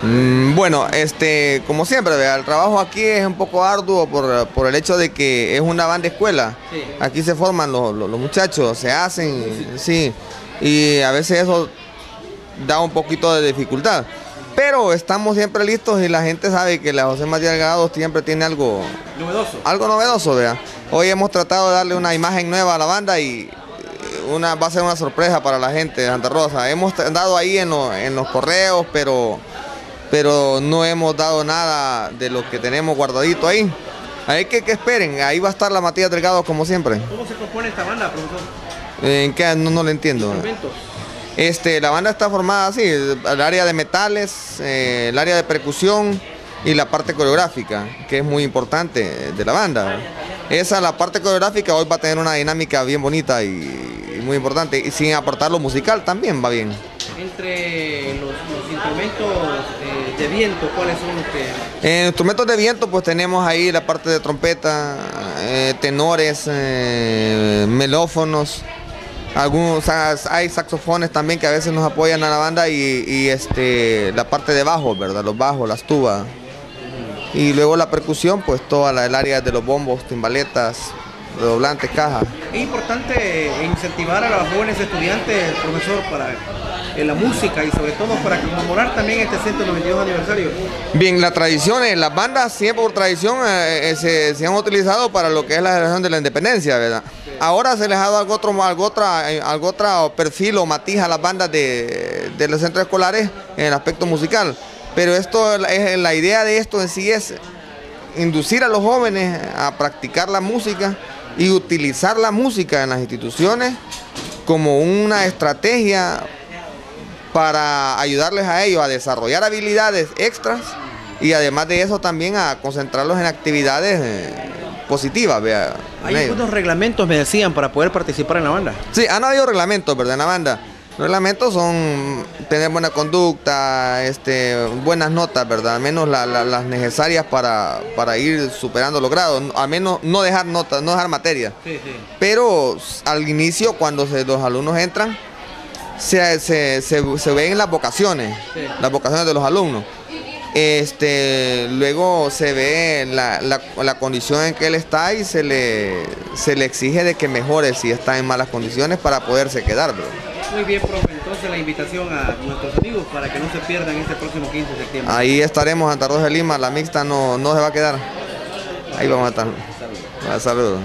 Mm, bueno, este, como siempre, ¿vea? el trabajo aquí es un poco arduo por, por, el hecho de que es una banda escuela. Aquí se forman los, los, muchachos, se hacen, sí. sí. Y a veces eso da un poquito de dificultad. Pero estamos siempre listos y la gente sabe que la José María Delgado siempre tiene algo novedoso. Algo novedoso, vea. Hoy hemos tratado de darle una imagen nueva a la banda y una, va a ser una sorpresa para la gente de Santa Rosa. Hemos dado ahí en, en los correos, pero pero no hemos dado nada de lo que tenemos guardadito ahí. Hay que, que esperen, ahí va a estar la Matías Delgado como siempre. ¿Cómo se compone esta banda, profesor? ¿En qué? No, no lo entiendo. Este, la banda está formada así, el área de metales, eh, el área de percusión y la parte coreográfica, que es muy importante de la banda. Esa, la parte coreográfica, hoy va a tener una dinámica bien bonita y, muy importante, y sin aportar lo musical también va bien. Entre los, instrumentos eh, de viento, ¿cuáles son ustedes? En instrumentos de viento, pues tenemos ahí la parte de trompeta, eh, tenores, melófonos, algunos, hay saxofones también que a veces nos apoyan a la banda y, este, la parte de bajo, ¿verdad? Los bajos, las tubas. Y luego la percusión, pues toda la, el área de los bombos, timbaletas, redoblantes, cajas. Es importante incentivar a los jóvenes estudiantes, profesor, para en la música y sobre todo para conmemorar también este 192 aniversario. Bien, la tradición, las bandas siempre por tradición eh, eh, se, han utilizado para lo que es la celebración de la independencia, ¿verdad? Ahora se les ha dado algo otro, algo otra, eh, algo otro perfil o matiz a las bandas de, de los centros escolares en el aspecto musical. Pero esto, la idea de esto en sí es inducir a los jóvenes a practicar la música y utilizar la música en las instituciones como una estrategia para ayudarles a ellos a desarrollar habilidades extras y además de eso también a concentrarlos en actividades eh, positivas. Hay algunos reglamentos, me decían, para poder participar en la banda. Sí, han habido reglamentos, ¿verdad? En la banda. Los reglamentos son tener buena conducta, este, buenas notas, ¿verdad? Al menos las necesarias para, para, ir superando los grados. Al menos no dejar notas, no dejar materias. Sí, sí. Pero al inicio, cuando los alumnos entran, se, se, se, ven las vocaciones, las vocaciones de los alumnos. Este, luego se ve la, la, condición en que él está y se le, se le exige de que mejore si está en malas condiciones para poderse quedar. Muy bien, profe. Entonces la invitación a nuestros amigos para que no se pierdan este próximo 15 de septiembre. Ahí estaremos, Santa Rosa de Lima. La mixta no, no se va a quedar. Ahí vamos a estar. Saludos. Saludos.